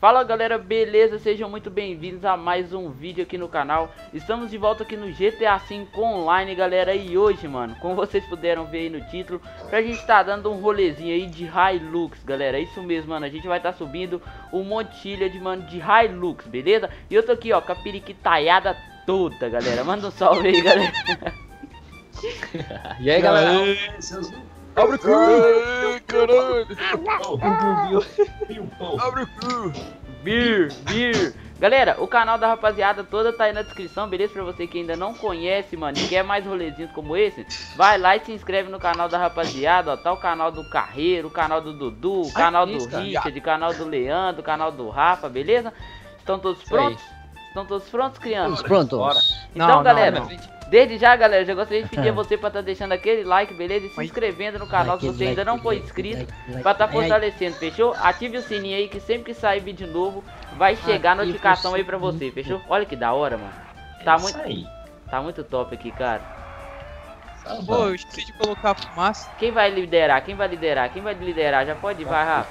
Fala galera, beleza? Sejam muito bem-vindos a mais um vídeo aqui no canal Estamos de volta aqui no GTA V Online, galera E hoje, mano, como vocês puderam ver aí no título Pra gente tá dando um rolezinho aí de Hilux, galera É isso mesmo, mano, a gente vai tá subindo um montilha de, mano, de Hilux, beleza? E eu tô aqui, ó, com a periquitaiada toda, galera Manda um salve aí, galera E aí, galera? Abre o cu! Caralho! Abre o cu! Beer, beer. Galera, o canal da rapaziada toda tá aí na descrição, beleza? Pra você que ainda não conhece, mano, e quer mais rolezinhos como esse, vai lá e se inscreve no canal da rapaziada, ó. Tá o canal do Carreiro, o canal do Dudu, o canal do Richard, o canal do Leandro, o canal do Rafa, beleza? Estão todos prontos? Estão todos prontos, crianças? Prontos. Então, Não, não, galera, não. Desde já, galera, já gostaria de pedir a você pra estar deixando aquele like, beleza? E se inscrevendo no canal se Like, você ainda like, não for inscrito. like, like, Pra tá fortalecendo, fechou? Ative o sininho aí que sempre que sair vídeo novo vai chegar Ative notificação aí pra você, fechou? Olha que da hora, mano. Tá É muito, aí. tá muito top aqui, cara. Pô, eu esqueci de colocar fumaça. Quem vai liderar? Quem vai liderar? Quem vai liderar? Já pode ir, vai, Rafa.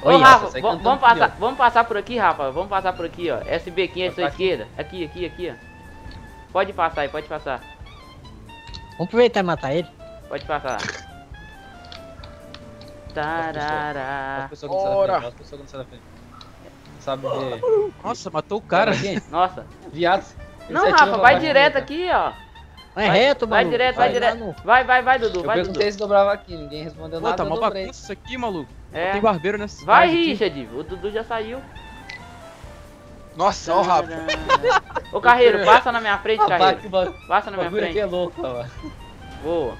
Ô, Oi, Rafa, vamos passar, vamos passar por aqui, Rafa. Vamos passar por aqui, ó. Esse bequinho à sua Passar aqui? esquerda. Aqui, aqui, aqui, ó. Pode passar aí, pode passar. Vamos aproveitar e matar ele. Pode passar. Tarará. As pessoas que não saem da Ora. frente. As pessoas que não saem da frente. Sabe ver. Nossa, matou o cara. Nossa. Viados. Não, Rafa, vai direto aqui, ó. Vai reto, Vai maluco. direto, vai direto. no- Vai, vai, vai, Dudu. Eu Vai, Dudu. perguntei se dobrava aqui, ninguém respondeu Pô, nada, tá eu mó bagunça isso aqui, maluco. É. Tem barbeiro nessa Vai. Richard. O Dudu já saiu. Nossa, ó o Rafa. Ô, Carreiro, passa na minha frente, Rapaz, Carreiro. que ba- Passa na minha bagulho aqui é frente. louco, ó. Boa.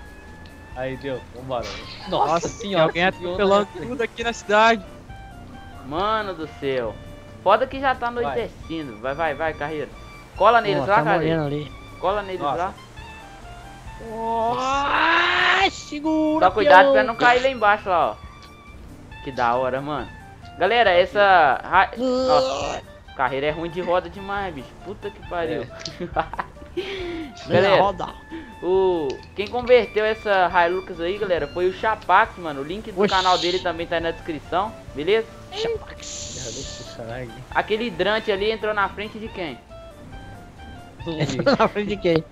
Aí, deu, vambora. Nossa, Nossa senhora. alguém atropelando né? tudo aqui na cidade. Mano do céu. Foda que já tá anoitecendo. Vai, vai, vai, Carreiro. Cola neles lá, tá Carreiro. ali. Cola neles Nossa. lá. Ai, segura. Só cuidado pra não cair lá embaixo, lá, ó. Que da hora, mano. Galera, essa... Nossa, carreira é ruim de roda demais, bicho. Puta que pariu. Na Galera, roda. o... Quem converteu essa Hilux aí, galera, foi o Chapax, mano. O link do Oxi. canal dele também tá aí na descrição, beleza? Caralho, Aquele hidrante ali entrou na frente de quem? Na frente de quem?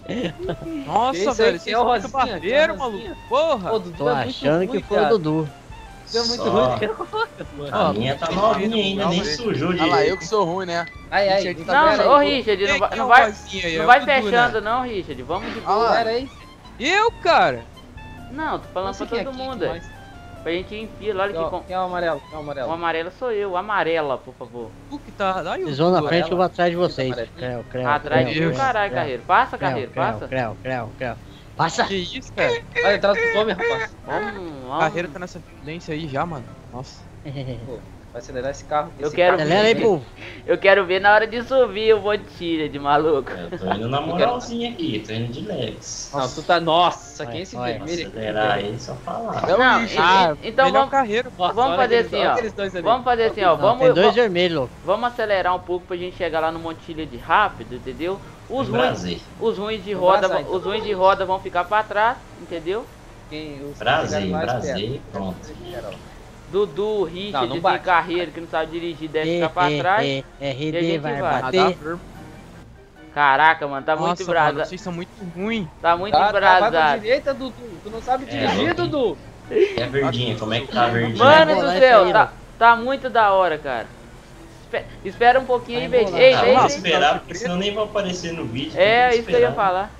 Nossa, Esse velho. que Você é o é Rosinha, barbeiro, é o maluco. Porra. Ô, Dudu Tô é achando ruim, que foi o cara. Dudu. Dudu é muito Só. ruim. A minha tá novinha ainda, nem sujou Olha lá, eu que sou ruim, né? Aí, Richard, tá Não, ô? Richard, não vai, é não o vai, não É vai o fechando não, Richard. Vamos de Ah boa. Pera aí. Eu, cara? Não, tô falando Nossa, pra é todo aqui mundo, é. Pra gente ir em fila, olha Quem é que o- com... Quem é o amarelo? Quem é o amarelo? O amarelo sou eu, amarela, por favor. Tu que tá. Aí, Vocês vão na frente, eu vou atrás de vocês. Amarelinho. Creu, creu. Atrás de caralho, carreiro. Passa, carreiro, creu, passa. Creu, creu, creu. Passa. Que isso, cara? Vai atrás do homem, rapaz. Vamos, vamos. carreira tá nessa violência aí já, mano. Nossa. Vai acelerar esse carro. Eu esse quero- carro- Acelera aí, povo. Eu quero ver na hora de subir o montilha de maluco. Eu tô indo na moralzinha aqui, tô indo de leves. Não, tu tá. Nossa, quem é esse vai. vermelho? Acelerar aí, só falar. É Não, e- Ah, então melhor vamos- carreiro. Nossa, Vamos fazer assim, ó. Vamos fazer assim, ó. Não, Vamos, tem dois vermelhos, louco. vamos acelerar um pouco pra gente chegar lá no montilha de rápido, entendeu? Os ruins, Prazer. os ruins de roda, então. os ruins de roda vão ficar pra trás, entendeu? Quem- os prazer, espera. pronto. Dudu, Richard, não bate. carreiro que não sabe dirigir deve É, ficar pra é, trás. é, e a RD gente vai vai. Bater. dá- Caraca, mano, tá Nossa, muito mano, brasa. vocês são muito ruins. Tá muito Tá, tá, vai direita, Dudu. Tu não sabe É, dirigir, ok. Dudu. A verdinha, como é que tá a verdinha? Mano do céu, tá, tá muito da hora, cara. Espe- Espera um pouquinho aí, embolar. Ei, ei, esperar, porque senão nem vai aparecer no vídeo. É, isso que eu ia falar.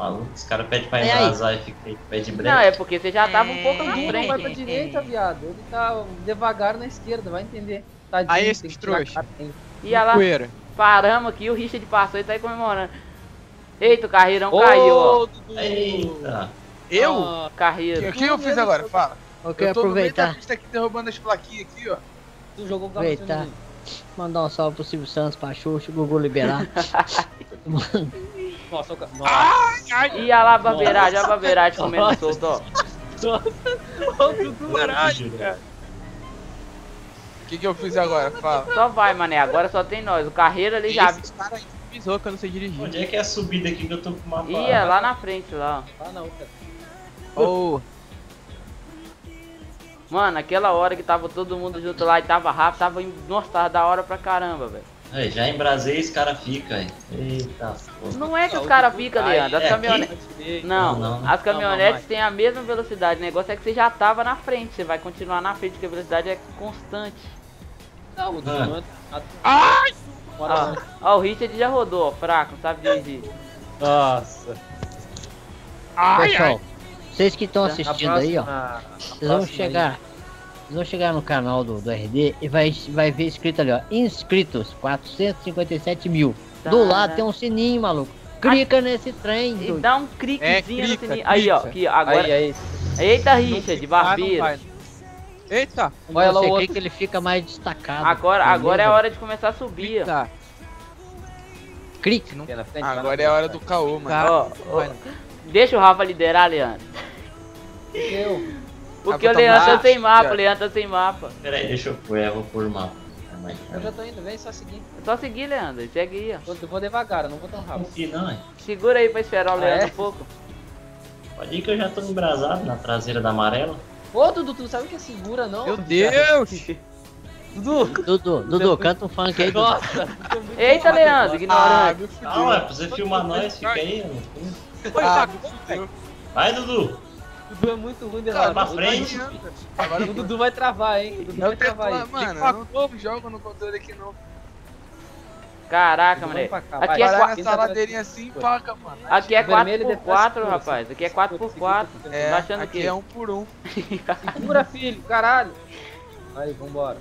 Maluco, os caras pedem pra É aí. embrasar e fica aí, pede break. Não, é porque você já tava um pouco na Dudu não vai pra frente. direita, viado. Ele tá devagar na esquerda, vai entender. Tadinho, Aí, a trouxa. dele. Ia lá, Poeira. paramos aqui, o Richard passou e tá aí comemorando. Eita, o carreirão Ô, caiu, ó. Eita, Eu? Carreiro. O que eu fiz agora? Fala. Eu quero eu tô no meio da aproveitar, pista aqui derrubando as plaquinhas aqui, ó. tu jogou o aproveitar, mandar um salve pro Silvio Santos, pra Xuxa, o Gugu liberar. Nossa, o ca- Nossa. Ia lá, barbeiragem, olha a barbeiragem comendo solto, ó. Dudu. caralho. O que, que eu fiz agora? Fala. Só vai, mané, agora só tem nós. O carreiro ali já Esses caras aí pisou que eu não sei dirigir. Onde é que é a subida aqui que eu tô com uma ia lá na frente, lá, não, cara. Oh, Mano, aquela hora que tava todo mundo junto lá e tava rápido, tava. indo- Nossa, tava da hora pra caramba, velho. Aí, já embrasei esse cara fica, aí. Eita, porra. Não é que os caras ficam, Ai, Leandro. As é caminhonetes. Não, Não, não. as caminhonetes têm a mesma velocidade. O negócio é que você já tava na frente. Você vai continuar na frente, porque a velocidade é constante. Não, o Ah. É. Ai! Lá. ó, o Richard já rodou, ó, fraco, não sabe dirigir. Nossa. Ai, Pessoal, vocês que estão assistindo aí, ó. próxima- Vocês vão próxima chegar. Vocês vão chegar no canal do, do RD e vai, vai ver escrito ali, ó. Inscritos, 457 mil. Do lado né? tem um sininho, maluco. Clica nesse trem. E doido. dá um cliquezinho É, no clica, sininho. Aí, ó, clica. aqui, agora. Aí, aí. Eita, Richard, não barbeiro. vai. Eita! Olha lá o outro. clica, ele fica mais destacado. Agora, agora é a hora de começar a subir, ó. Eita! Clique. Na frente, Agora é a hora do caô, mano. Tá. Não vai, não. deixa o Rafa liderar, Leandro. Eu. Porque Ah, o Leandro tá sem mapa, o Leandro tá sem mapa. Pera aí, deixa eu pôr, eu vou pôr o mapa. Ah, Eu já tô indo, vem só seguir. É só seguir, Leandro. Segue aí, ó. Eu vou devagar, eu não vou tão rápido. Confio não, hein? Segura aí pra esperar o Ah, Leandro é? um pouco. Pode ir que eu já tô embrasado na traseira da amarela. Ô, Dudu, tu sabe que é segura, não? Meu Deus! Dudu! Dudu, Dudu, canta um funk aí. Nossa! Eita, Leandro, Ah, ignorante. fudeu. Não, é pra você filmar nós, fica aí. mano. Ah. Vai, Dudu. Dudu é muito ruim de Cara, Dudu- frente. Agora O Dudu vai travar, hein? O Dudu vai travar aí. mano, eu não jogo no controle aqui não. Caraca, cá, Aqui é, Parar qua- nessa Quem tá ladeirinha assim, paca, mano. aqui é Vermelho e 4x4, depois segura, rapaz. Aqui é 4x4. É, Tá achando o aqui é um por um. Segura, filho, caralho. Aí, vambora.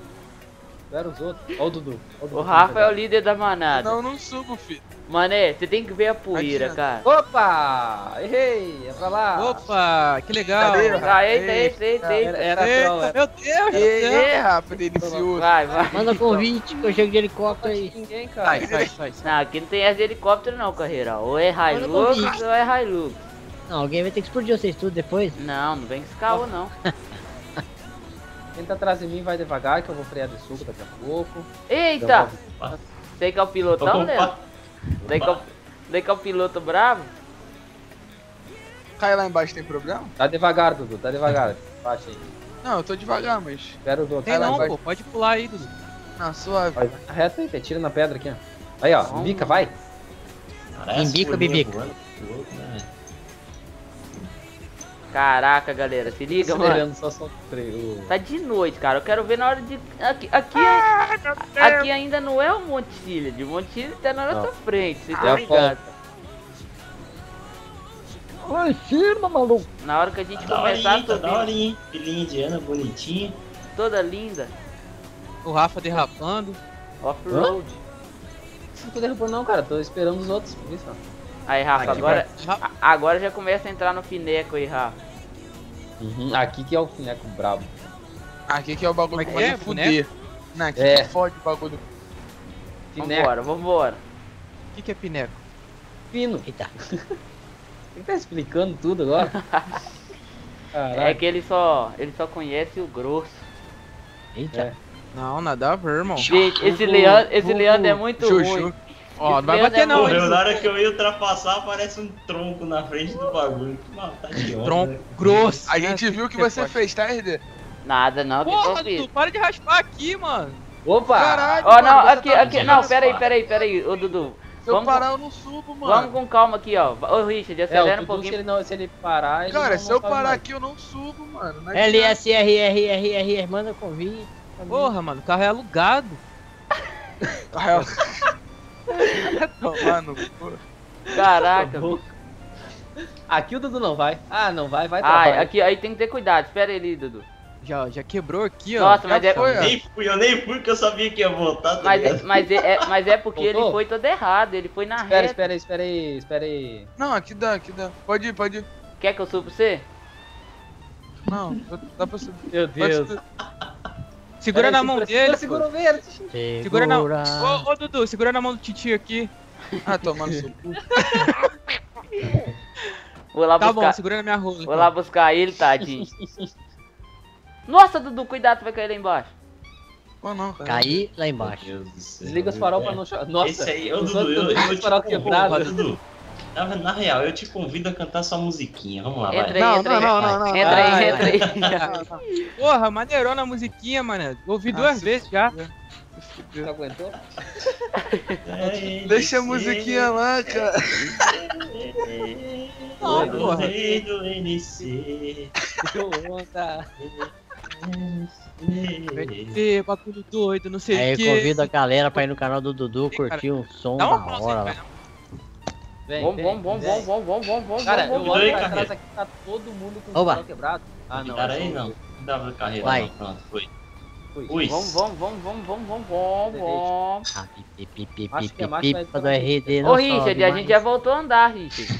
Espera os outros. Ó o Dudu. Ó O Dudu, Rafa é o líder da manada. Não, não subo, filho. Mané, você tem que ver a poeira, Adianta. cara. Opa! Errei! É pra lá. Opa, que legal! Cadê? Ah, eita, eita, eita, Era, eita. era Eita, troll, era. meu Deus! ê, Rafa, delicioso. Vai, vai. Manda convite que eu chego de helicóptero aí. Ninguém, cara. Sai, sai, sai. sai. Não, aqui não tem essa de helicóptero não, carreira. Ou é Hilux ou é Hilux. Não, alguém vai ter que explodir vocês tudo depois. Não, não vem com esse caô não. Quem tá atrás de mim vai devagar, que eu vou frear de suco daqui a pouco. Eita! Opa. Sei que é o pilotão, né? Opa. Sei que é o, sei que é o piloto bravo. Cai lá embaixo, tem problema? Tá devagar, Dudu, tá devagar. Baixa aí. Não, eu tô devagar, mas. Espera os outros. Tem não, pô. Pode pular aí, Dudu. Na suave. Vai, reto aí, tem tira na pedra aqui, ó. Aí, ó, bica, vai. Parece bibica. voando outro, né? Caraca, galera, se liga, mano. Acelerando só só o. Tá de noite, cara. Eu quero ver na hora de. Aqui, aqui, é- aqui ainda não é o Montilha. De Montilha tá na nossa frente, vocês Já estão ligados. Lá em cima, maluco. Na hora que a gente Tá começar a tá subir, daorinha, hein? Filhinha indiana, bonitinha. toda linda, O Rafa derrapando. off-road. Não tô derrubando não, cara. Tô esperando os outros. Isso, ó. Aí, Rafa, Aqui agora, vai. Agora já começa a entrar no fineco aí, Rafa. Uhum, Aqui que é o fineco brabo. Aqui que é o bagulho é que vai é, fuder. Não, aqui É. que fode o bagulho. Fineco Vambora, vambora. O que, que é pineco? fino. Eita. Quem tá explicando tudo agora? É que ele só, ele só conhece o grosso. Eita. É. Não, nada a ver, irmão. Gente, esse Leandro, esse é Leandro é muito Chuchu. ruim. Ó, não vai bater é não, Morreu hein? na hora que eu ia ultrapassar, parece um tronco na frente do bagulho. Que mal, tá de onda, Tronco né? grosso. A gente viu o que Você pode- fez, tá, RD? Nada não, Porra, eu. Dudu, para de raspar aqui, mano. Opa! Caralho, Ó, não, mano, aqui, tá aqui, não, as pera aí, paradas. pera aí, pera aí, ô Dudu. Se eu Vamos, parar, eu não subo, mano. vamos com calma aqui, ó. Ô Richard, É, acelera o um Dudu, se ele, pouquinho. não, se ele parar, ele Cara, não, se eu parar mais. aqui, eu não subo, mano. Não adianta. LSRRRR, manda convite. Porra, mano, o carro é alugado. Ah, eu- Tomar no cu. Caraca. Aqui o Dudu não vai. Ah, não vai, vai Ai, trabalhar. aqui, aí tem que ter cuidado. Espera ele, Dudu. Já, já quebrou aqui, ó. Nossa, mas é, foi, ó. Nem fui, eu nem fui porque eu sabia que ia voltar. tá mas, é, mas, é, é- mas é porque ele Voltou? foi todo errado. Ele foi na Espera, reta. espera aí, espera aí, espera aí. Não, aqui dá, aqui dá. Pode ir, pode ir. Quer que eu suba pra você? Não, dá pra subir. Meu Pode subir. Segura Pera na aí, mão segura, dele. Segura o verde. Segura na. Ô, ô, Dudu, segura na mão do Titi aqui. Ah, tomando seu cu. Vou lá Tá buscar. bom, segura na minha rola. Vou lá buscar ele, tadinho. Nossa, Dudu, cuidado, tu vai cair lá embaixo. Ou não, cara. Caí lá embaixo. Desliga os farol pra não chorar. Nossa, Esse aí, ô os Dudu, eu, eu vou te farol contar, quebrado. Dudu. Na, na real, eu te convido a cantar sua musiquinha. Vamos lá, Entra vai. aí, Não, entra aí. não, não, não, não. Entra aí, aí. Porra, maneirona a musiquinha, mané. Ouvi duas se vezes já. Você aguentou? Deixa a musiquinha lá, cara. Não, Do porra. do NC. Onda. Ê, bagulho doido, não sei o Aí que. convido a galera pra ir no canal do Dudu curtir um som da hora aí, lá. Vem, Vamos, vem, vamos, vamos, vem. vamos, vamos, vamos, vamos, vamos, Cara, eu vamos. Dois olho pra carreira. trás aqui, tá todo mundo com o Oba. canal quebrado. Ah, não. Cara é aí o- não. Dava carreira Vai. não. Pronto, foi. Fui. Ui. Vamos, vamos, vamos, vamos, vamos, vamos, vamos, vamos. Ah, pi, pi, pi, Acho que a pi, vai do RD não Ô, Richard, a gente já voltou a andar, Richard.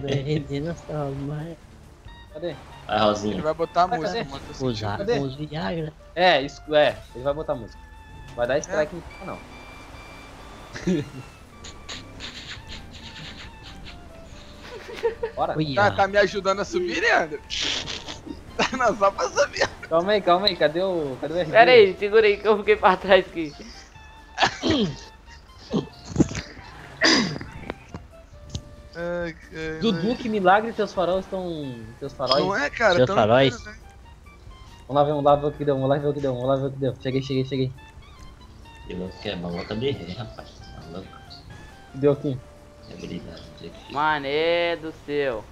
Do RD não sobe mais. Cadê? Vai, Ele Rosinha. vai botar a Vai, música, mano. Usar os Viagra. É, isso, é. Ele vai botar música. Vai dar strike no canal. Bora. Tá, ah. tá me ajudando a subir, Leandro? Tá não, só pra subir. Calma aí, calma aí. Cadê o, cadê o? Pera aí, segura aí que eu fiquei pra trás aqui. Cara. Dudu, que milagre teus faróis estão. Teus faróis. Não é, cara? Tão- faróis? Vamos lá ver, vamos lá ver o que deu, vamos lá ver o que deu, vamos lá ver o que deu. Cheguei, cheguei, cheguei. Eu que é balota de ré, rapaz. Tá louco? O que deu aqui? É habilidade. aqui. Mané do céu.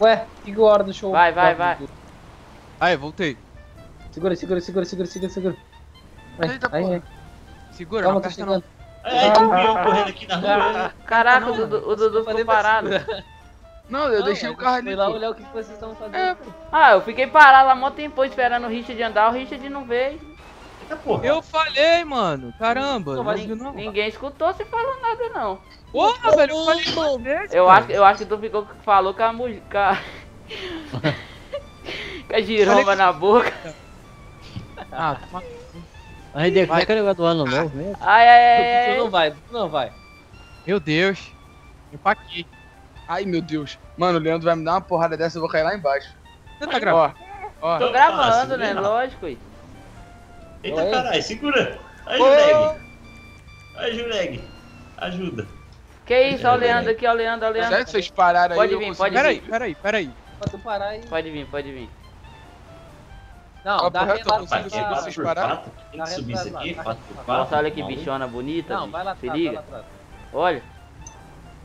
Ué, que hora do show? Vai, vai, vai. Aí, voltei. Segura, segura, segura, segura, segura, segura. Vai, Eita, aí, porra. aí. Segura, Calma, não aperta não. chegando. Ai, tem um peão correndo aqui na rua. Caraca, Não, o Dudu, o Dudu Falei ficou parado. Não, eu Não, deixei a o carro ali. Foi lá olhar o que vocês estão fazendo. É, Ah, eu fiquei parado lá mó tempo esperando o Richard andar, o Richard não veio. Eita porra. Eu falei, mano. Caramba. Não, mas viu, não. Ninguém escutou você falando nada, não. Porra, velho. Eu falei vezes, Eu acho, eu acho que tu ficou, falou com a música. Com a giromba na boca. Ah, toma- RD, como Vai. é é negócio do ano novo mesmo? Ai, ai, ai, Tu não vai, tu não vai. Meu Deus. Empaquei. Ai, meu Deus. Mano, o Leandro vai me dar uma porrada dessa, eu vou cair lá embaixo. Você tá gravando? Ó, ó. Tô gravando, né? não. Lógico. Aí. Eita Oi. caralho, segura. Aí. Juleg. Aí, Juleg. Ajuda. Que isso, ó o Leandro aqui, ó o Leandro, ó o Será Leandro. que vocês pararam aí? Pode eu vir, consigo- pode Peraí, peraí, peraí. Pra tu parar aí. Pode vir, pode vir. Não, dá ré eu é vocês 4x4. pararam? Tem que subir isso aqui, dá 4x4. Nossa, olha que bichona bonita, Não, vai lá Se atrás, vai liga. lá atrás. Olha.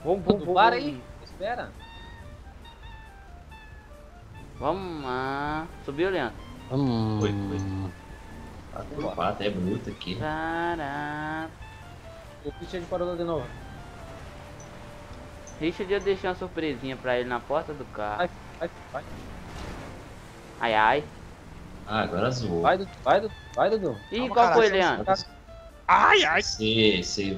Vamos, vamos, vamos. para aí. Espera. Vamos lá. Subiu, Leandro? Hum, Foi, foi. 4x4 é bruto aqui. Tará. O Richard parou de novo. Richard, eu deixei uma surpresinha pra ele na porta do carro. Vai, vai, vai. Ai, ai. Ah, agora zoou. Vai, Dudu, vai, Dudu, vai, Dudu. Ih, qual foi, Leandro? Ai, ai. Você, você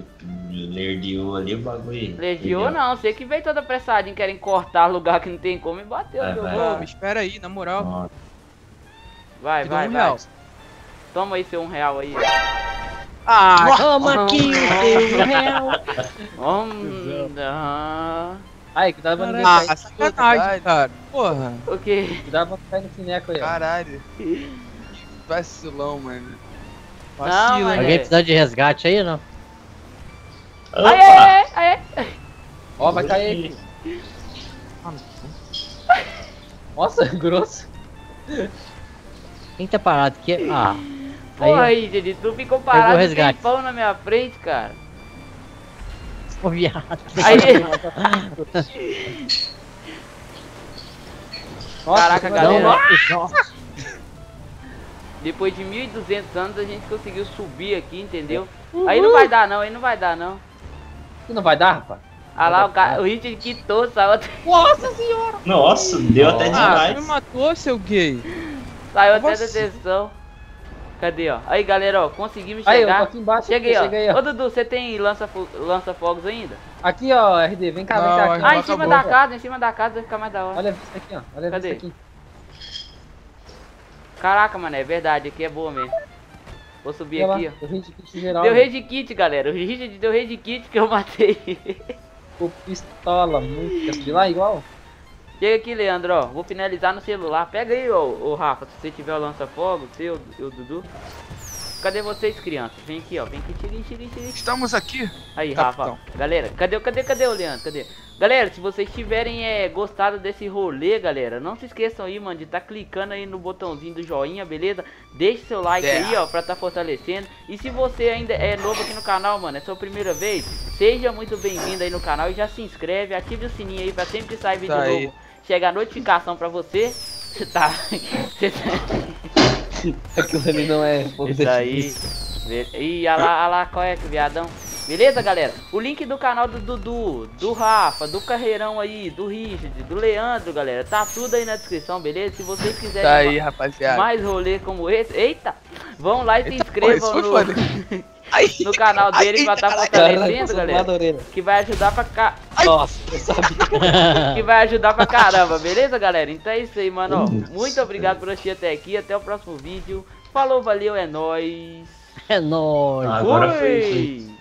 lerdeou ali o bagulho. Legiou não, você que veio toda apressadinho, querem cortar lugar que não tem como e bateu. Vai, vai. me espera aí, na moral. Nossa. Vai, vai, um vai. real. Toma aí seu um real aí. Ah, Toma aqui o teu real. Ah, Aí, cuidado pra ninguém ah cair. sacanagem, cara. Porra. o que? Cuidado pra cair no fineco aí. Caralho. Que vacilão, mano. Hein? Alguém precisa de resgate aí, não? Ai, ai, ai, ai. Ó, vai cair aqui. Nossa, grosso. Quem tá parado aqui? Ah, Porra aí, gente, tu ficou parado Pegou o tem resgate. pão na minha frente, cara. ô viado. Aí, Nossa, Caraca, galera. depois de 1200 anos a gente conseguiu subir aqui, entendeu? Aí não vai dar não, aí não vai dar não. Que não vai dar, rapaz? Ah lá, o, cara, o Richard quitou, saiu até, Nossa, deu até Ah, demais. você me matou, seu gay. saiu até da atenção. Cadê, ó? Aí, galera, ó, conseguimos Aí, eu tô chegar. aqui embaixo. Cheguei, ó. Chega aí, ó. Ô, Dudu, você tem lança-fo- lança-fogos ainda? Aqui, ó, RD, vem cá, Não, vem cá. a Aqui, Ah, ó. em acabou. cima da casa, em cima da casa vai ficar mais da hora. Olha a vista aqui, ó. Olha a Cadê? vista aqui. Caraca, mano, é verdade, aqui é boa mesmo. Vou subir Olha lá, aqui, ó. o hit kit geral. Deu né? raid kit, galera. O Richard deu raid kit que eu matei. Ficou pistola, muito. Quer subir lá igual? Chega aqui, Leandro, ó. Vou finalizar no celular. Pega aí, ó, ô Rafa, se você tiver o lança-fogo, seu o Dudu. cadê vocês, crianças? Vem aqui, ó. Vem aqui, tira, tira, tira. Estamos aqui. Aí, Capitão. Rafa. Galera, cadê, cadê, cadê o Leandro? Cadê? Galera, se vocês tiverem é, gostado desse rolê, galera, não se esqueçam aí, mano, de tá clicando aí no botãozinho do joinha, beleza? Deixe seu like É. aí, ó, pra tá fortalecendo. E se você ainda é novo aqui no canal, mano, é sua primeira vez, seja muito bem-vindo aí no canal e já se inscreve, ative o sininho aí pra sempre sair vídeo Tá aí. Chega a notificação pra você. Você tá... Você tá... Aquilo ali não é Isso aí. Ih, olha lá, olha lá, qual é que viadão. Beleza, galera? O link do canal do Dudu, do Rafa, do Carreirão aí, do Richard, do Leandro, galera, tá tudo aí na descrição, beleza? Se vocês quiserem Tá aí, rapaziada. mais rolê como esse, eita, vão lá e se Eita, inscrevam porra, isso no, no canal dele pra tá fortalecendo, galera. Que vai ajudar pra cá, Nossa, eu sabia. que vai ajudar pra caramba, beleza, galera? Então é isso aí, mano. Muito obrigado por assistir até aqui, até o próximo vídeo. Falou, valeu, é nóis. É nóis. Agora Fui!